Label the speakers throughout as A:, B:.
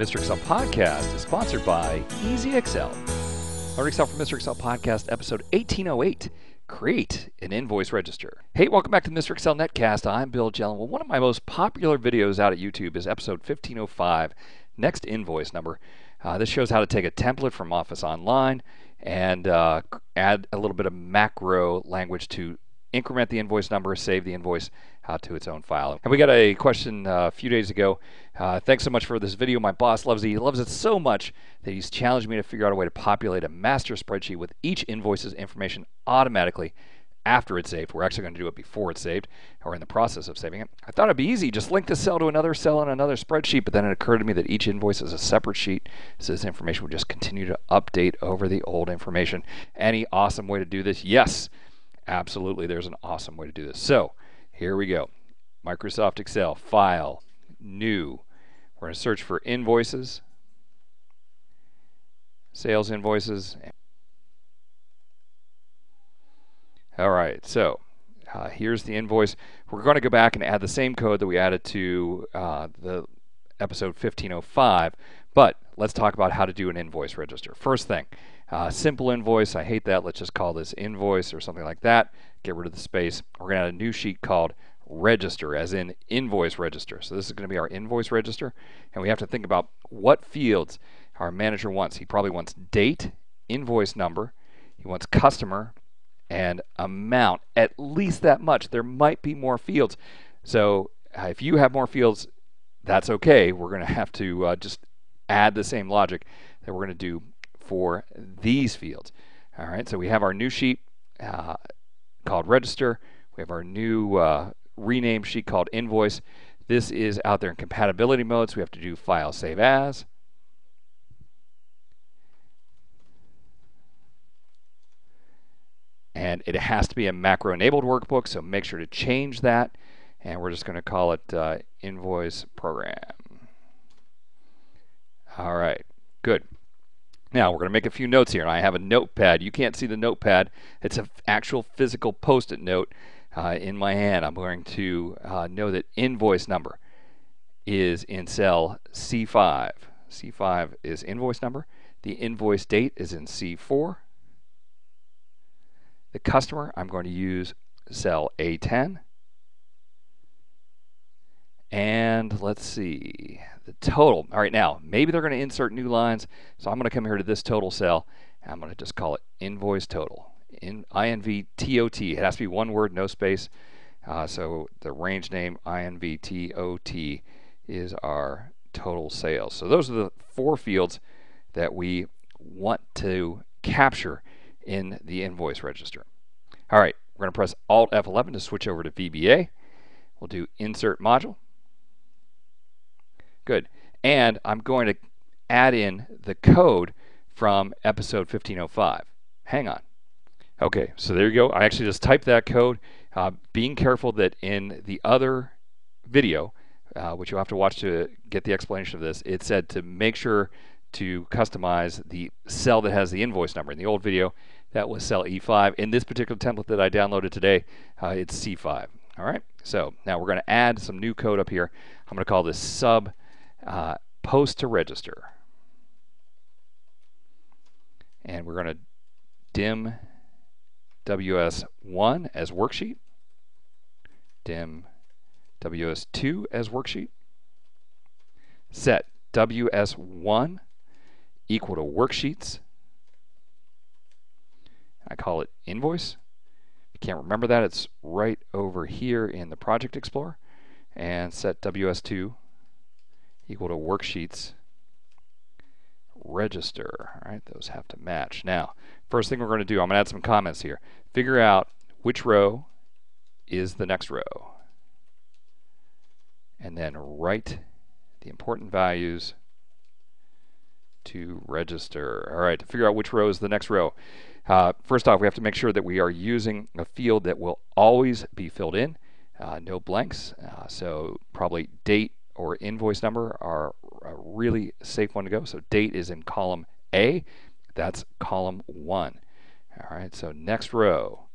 A: Mr. Excel podcast is sponsored by Easy-XL. Learn Excel from Mr. Excel podcast, episode 1808. Create an invoice register. Hey, welcome back to the Mr. Excel Netcast. I'm Bill Jelen. Well, one of my most popular videos out at YouTube is episode 1505, next invoice number. Uh, this shows how to take a template from Office Online and uh, add a little bit of macro language to increment the invoice number, save the invoice uh, to its own file. And we got a question uh, a few days ago. Uh, thanks so much for this video. My boss loves it. He loves it so much that he's challenged me to figure out a way to populate a master spreadsheet with each invoice's information automatically after it's saved. We're actually going to do it before it's saved or in the process of saving it. I thought it'd be easy. Just link this cell to another cell in another spreadsheet, but then it occurred to me that each invoice is a separate sheet, so this information would just continue to update over the old information. Any awesome way to do this? Yes, absolutely. There's an awesome way to do this. So here we go. Microsoft Excel, File, New. We're going to search for invoices, sales invoices, All right, so uh, here's the invoice. We're going to go back and add the same code that we added to uh, the episode 1505, but let's talk about how to do an invoice register. First thing, uh, simple invoice. I hate that. Let's just call this invoice or something like that. Get rid of the space. We're going to add a new sheet called register, as in invoice register. So this is going to be our invoice register, and we have to think about what fields our manager wants. He probably wants date, invoice number, he wants customer, and amount, at least that much. There might be more fields. So uh, if you have more fields, that's okay. We're going to have to uh, just add the same logic that we're going to do for these fields. All right, so we have our new sheet uh, called register. We have our new uh, rename sheet called invoice. This is out there in compatibility mode, so we have to do file save as. and it has to be a macro enabled workbook so make sure to change that and we're just going to call it uh, invoice program all right good. Now we're going to make a few notes here I have a notepad. You can't see the notepad. It's an actual physical post-it note uh, in my hand. I'm going to uh, know that invoice number is in cell C5 C5 is invoice number. The invoice date is in C4 the customer, I'm going to use cell A10. And let's see, the total. All right, now, maybe they're going to insert new lines, so I'm going to come here to this total cell, I'm going to just call it invoice total. In INVTOT, it has to be one word, no space. Uh, so the range name INVTOT is our total sales. So those are the four fields that we want to capture in the invoice register. All right, we're going to press Alt F11 to switch over to VBA. We'll do Insert Module. Good. And I'm going to add in the code from episode 1505. Hang on. Okay, so there you go. I actually just typed that code, uh, being careful that in the other video, uh, which you'll have to watch to get the explanation of this, it said to make sure to customize the cell that has the invoice number. In the old video, that was cell E5. In this particular template that I downloaded today, uh, it's C5. All right, so now we're going to add some new code up here. I'm going to call this sub uh, post to register. And we're going to dim WS1 as worksheet, dim WS2 as worksheet, set WS1 equal to worksheets. I call it invoice. If you can't remember that, it's right over here in the Project Explorer. And set WS2 equal to worksheets register. All right, those have to match. Now, first thing we're going to do, I'm going to add some comments here. Figure out which row is the next row. And then write the important values to register. All right, to figure out which row is the next row. Uh, first off, we have to make sure that we are using a field that will always be filled in, uh, no blanks. Uh, so probably date or invoice number are a really safe one to go. So date is in column A, that's column 1. All right, so next row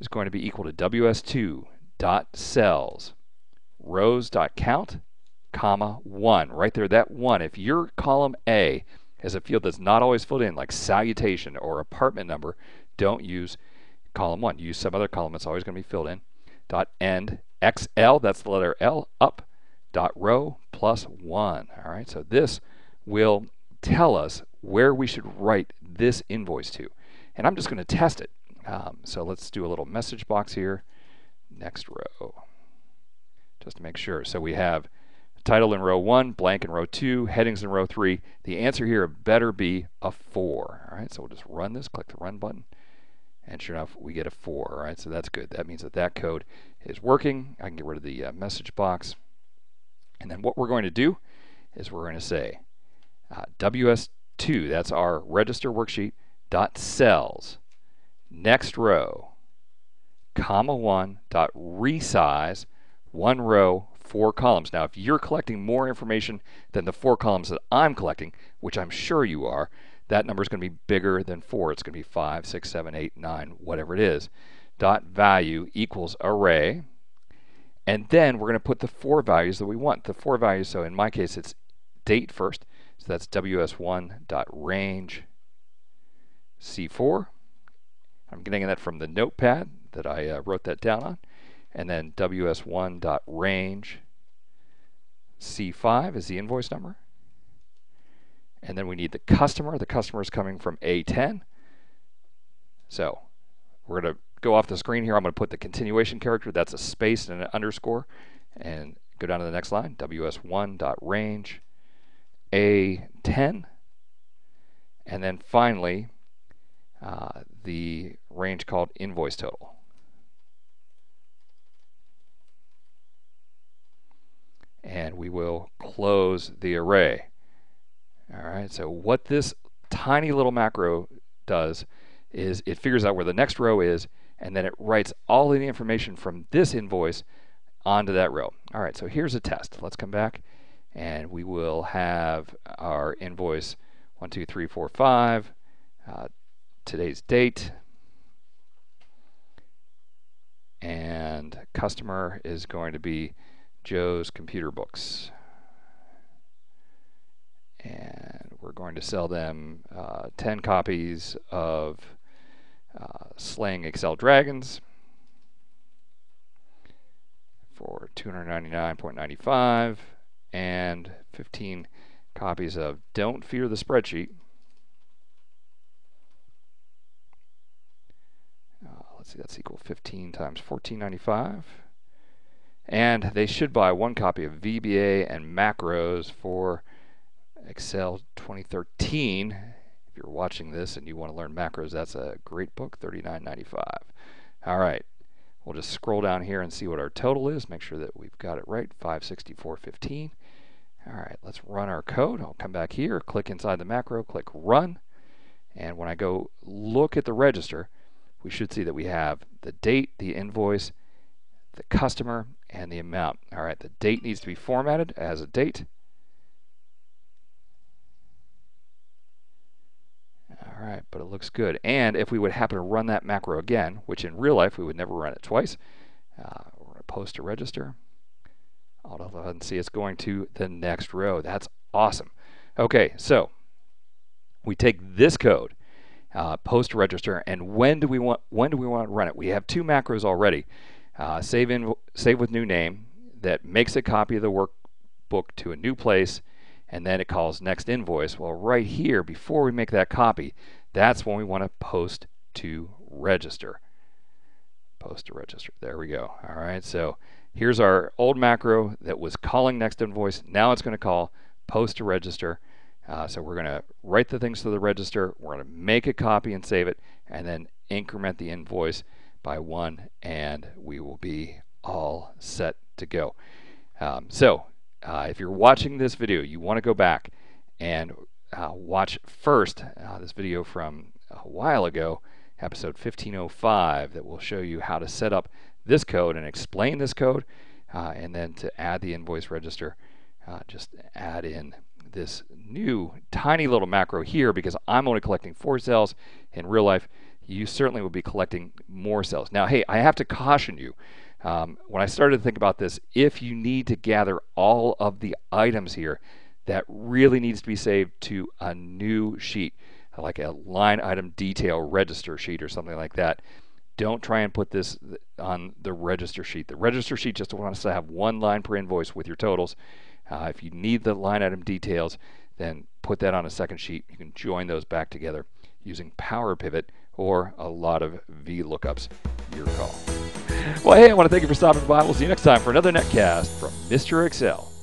A: is going to be equal to WS2 dot cells rows dot count comma 1. Right there, that 1. If your column A has a field that's not always filled in, like salutation or apartment number, don't use column 1. Use some other column that's always going to be filled in. Dot end XL, that's the letter L, up, dot row plus 1. All right, so this will tell us where we should write this invoice to. And I'm just going to test it. Um, so let's do a little message box here. Next row, just to make sure. So we have title in row 1, blank in row 2, headings in row 3. The answer here better be a 4. All right, so we'll just run this, click the run button, and sure enough, we get a 4. All right, so that's good. That means that that code is working. I can get rid of the uh, message box. And then what we're going to do is we're going to say uh, WS2, that's our register worksheet, dot cells, next row, comma 1, dot resize, one row, four columns. Now, if you're collecting more information than the four columns that I'm collecting, which I'm sure you are, that number is going to be bigger than four. It's going to be five, six, seven, eight, nine, whatever it is. Dot value equals array. And then we're going to put the four values that we want. The four values, so in my case, it's date first. So that's ws1 dot range c4. I'm getting that from the notepad that I uh, wrote that down on. And then ws1 dot range c5 is the invoice number. And then we need the customer. The customer is coming from A10. So we're going to go off the screen here. I'm going to put the continuation character. That's a space and an underscore. And go down to the next line. ws1.range A10. And then finally, uh, the range called invoice total. And we will close the array. All right, so what this tiny little macro does is it figures out where the next row is and then it writes all of the information from this invoice onto that row. All right, so here's a test. Let's come back and we will have our invoice one, two, three, four, five, uh, today's date, and customer is going to be Joe's Computer Books and we're going to sell them uh, 10 copies of Slaying Excel Dragons for 299.95 and 15 copies of Don't Fear the Spreadsheet. Uh, let's see, that's equal 15 times 14.95. And they should buy one copy of VBA and macros for Excel 2013. If you're watching this and you want to learn macros, that's a great book, $39.95. All right, we'll just scroll down here and see what our total is. Make sure that we've got it right, 564.15. All right, let's run our code. I'll come back here, click inside the macro, click run. And when I go look at the register, we should see that we have the date, the invoice, the customer, and the amount. All right, the date needs to be formatted as a date. All right, but it looks good. And if we would happen to run that macro again, which in real life we would never run it twice, uh, we're going to post a register. I'll go ahead and see it's going to the next row. That's awesome. Okay, so we take this code, uh, post register, and when do we want when do we want to run it? We have two macros already. Uh, save in save with new name that makes a copy of the workbook to a new place and then it calls next invoice. Well, right here, before we make that copy, that's when we want to post to register. Post to register. There we go. All right, so here's our old macro that was calling next invoice. Now it's going to call post to register. Uh, so we're going to write the things to the register. We're going to make a copy and save it, and then increment the invoice by one, and we will be all set to go. Um, so uh, if you're watching this video, you want to go back and uh, watch first uh, this video from a while ago, episode 1505, that will show you how to set up this code and explain this code, uh, and then to add the invoice register, uh, just add in this new tiny little macro here because I'm only collecting four cells. In real life, you certainly will be collecting more cells. Now, hey, I have to caution you Um, when I started to think about this, if you need to gather all of the items here, that really needs to be saved to a new sheet, like a line item detail register sheet or something like that. Don't try and put this on the register sheet. The register sheet just wants to have one line per invoice with your totals. Uh, if you need the line item details, then put that on a second sheet. You can join those back together using Power Pivot or a lot of VLOOKUPs. Your call. Well, hey, I want to thank you for stopping by. We'll see you next time for another netcast from Mr. Excel.